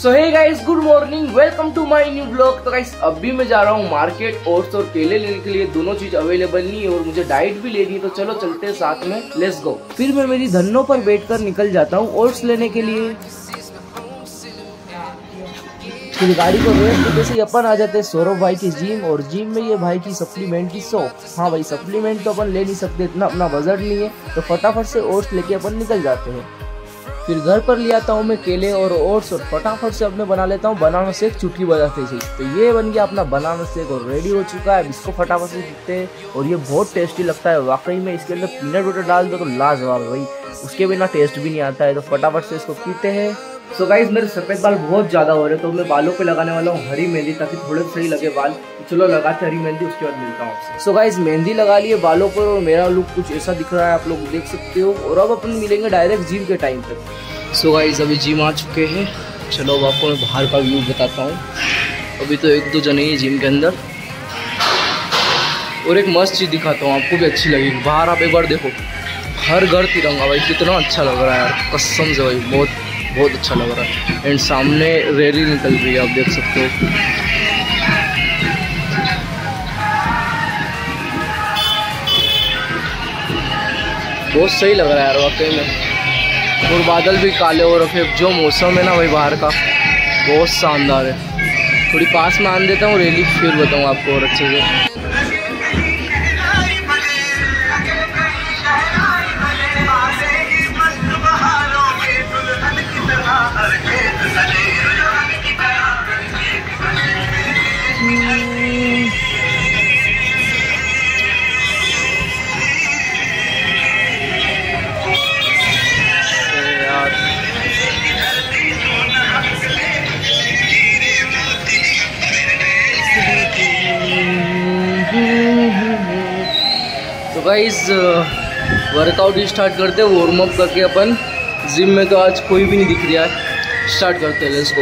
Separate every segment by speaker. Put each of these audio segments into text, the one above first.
Speaker 1: So hey guys good morning welcome to my new blog तो guys अभी मैं जा रहा हूँ मार्केट ओट्स और केले लेने के लिए। दोनों चीज़ अवेलेबल नहीं है और मुझे डाइट भी लेनी है तो चलो चलते हैं साथ में। लेट्स गो फिर मैं मेरी धनों पर बैठकर निकल जाता हूँ ओट्स लेने के लिए। फिर गाड़ी को रेस देते से अपन आ जाते हैं सौरभ भाई की जिम और जिम में ये भाई की सप्लीमेंट की शॉप हाँ भाई सप्लीमेंट तो अपन ले नहीं सकते, इतना अपना बजट नहीं है। तो फटाफट से ओट्स लेके अपन निकल जाते हैं। फिर घर पर ले आता हूँ मैं केले और ओट्स और फटाफट से अपने बना लेता हूँ। बनाना शेक चुटकी बजाते थे। तो ये बन गया अपना बनाना शेक और रेडी हो चुका है। इसको फटाफट से पीते हैं और ये बहुत टेस्टी लगता है। वाकई में इसके अंदर पीनट बटर डाल दो तो लाजवाब भाई। उसके बिना टेस्ट भी नहीं आता है। तो फटाफट से इसको पीते हैं। सो गाइज़ मेरे सफ़ेद बाल बहुत ज़्यादा हो रहे हैं तो मैं बालों पे लगाने वाला हूँ हरी मेहंदी ताकि थोड़े सही लगे बाल। चलो लगाते हरी मेहंदी, उसके बाद मिलता हूँ सो गाइज़ मेहंदी लगा लिए बालों पर और मेरा लुक कुछ ऐसा दिख रहा है, आप लोग देख सकते हो। और अब अपन मिलेंगे डायरेक्ट जिम के टाइम पे। सो गाइज़ अभी जिम आ चुके हैं। चलो अब आपको मैं बाहर का व्यू बताता हूँ। अभी तो एक दो जने ही जिम के अंदर। और एक मस्त चीज़ दिखाता हूँ, आपको भी अच्छी लगेगी। बाहर आप एक बार देखो, हर घर तिरंगा, भाई, कितना अच्छा लग रहा है यार। कसम से भाई, बहुत बहुत अच्छा लग रहा है। एंड सामने रैली निकल रही है, आप देख सकते हो। बहुत सही लग रहा है यार, वाकई में। और बादल भी काले हो रखे जो मौसम है ना भाई बाहर का, बहुत शानदार है। थोड़ी पास में आन देता हूँ रैली फिर बताऊँ आपको और अच्छे से। तो गाइज़ वर्कआउट स्टार्ट करते हैं वार्म अप करके अपन जिम में तो आज कोई भी नहीं दिख रहा है। स्टार्ट करते हैं लेट्स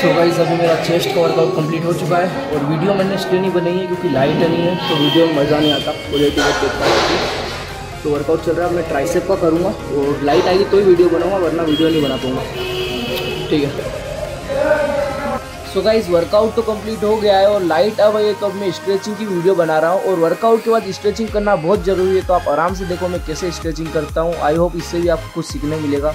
Speaker 1: सो गाइज़ अभी मेरा चेस्ट का वर्कआउट कंप्लीट हो चुका है और वीडियो मैंने इसलिए नहीं बनाई है क्योंकि लाइट नहीं है तो वीडियो में मज़ा नहीं आता। क्वालिटी बहुत देखता तो वर्कआउट चल रहा है मैं ट्राइसेप का करूँगा और लाइट आएगी तो ही वीडियो बनाऊँगा, वरना वीडियो नहीं बना पाऊँगा। ठीक है। सो गाइज़ वर्कआउट तो कंप्लीट हो गया है और लाइट अब तो अब मैं स्ट्रेचिंग की वीडियो बना रहा हूँ। और वर्कआउट के बाद स्ट्रेचिंग करना बहुत ज़रूरी है तो आप आराम से देखो मैं कैसे स्ट्रेचिंग करता हूँ। आई होप इससे भी आपको कुछ सीखने मिलेगा।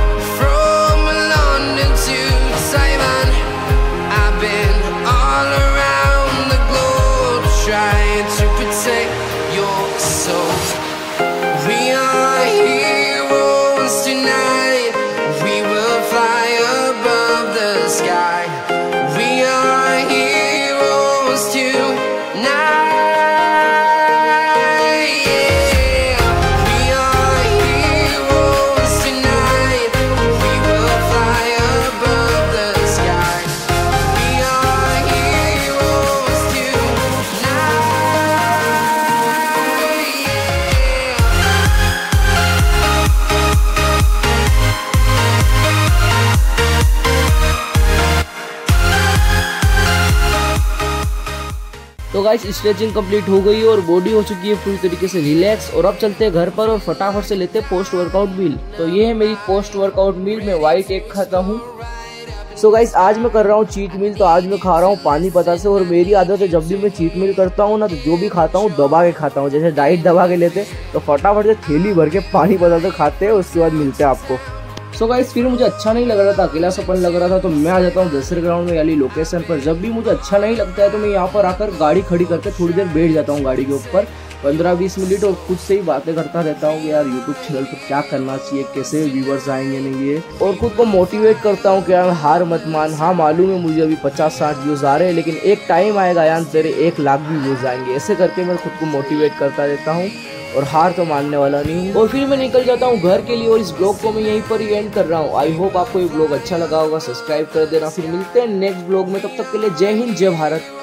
Speaker 1: guys stretching complete हो गई और बॉडी हो चुकी है पूरी तरीके से रिलैक्स और अब चलते हैं घर पर और फटाफट से लेते हैं पोस्ट वर्कआउट मील तो ये है मेरी पोस्ट वर्कआउट मील मैं वाइट एग खाता हूँ। सो गाइस आज मैं कर रहा हूँ चीट मील तो आज मैं खा रहा हूँ पानी पता से और मेरी आदत है जब भी मैं चीट मील करता हूँ ना तो जो भी खाता हूँ दबा के खाता हूँ। जैसे डाइट दबा के लेते तो फटाफट से थैली भर के पानी पता से खाते हैं, उसके बाद मिलते हैं आपको। सो गाइस फिर मुझे अच्छा नहीं लग रहा था, अकेला सपन लग रहा था तो मैं आ जाता हूँ दसरे ग्राउंड में यानी लोकेशन पर। जब भी मुझे अच्छा नहीं लगता है तो मैं यहाँ पर आकर गाड़ी खड़ी करके थोड़ी देर बैठ जाता हूँ गाड़ी के ऊपर। पंद्रह बीस मिनट और खुद से ही बातें करता रहता हूँ कि यार यूट्यूब चैनल पर क्या करना चाहिए, कैसे व्यूवर्स आएँगे नहीं ये। और खुद को मोटिवेट करता हूँ कि यार, हार मत मान। हाँ मालूम है मुझे अभी पचास साठ व्यूज़ आ रहे हैं, लेकिन एक टाइम आएगा, यार, तेरे एक लाख भी व्यूज़ आएँगे। ऐसे करके मैं खुद को मोटिवेट करता रहता हूँ। और हार तो मानने वाला नहीं और फिर मैं निकल जाता हूँ घर के लिए और इस ब्लॉग को मैं यहीं पर ही एंड कर रहा हूँ। आई होप आपको ये ब्लॉग अच्छा लगा होगा। सब्सक्राइब कर देना। फिर मिलते हैं नेक्स्ट ब्लॉग में। तब तक के लिए जय हिंद, जय भारत।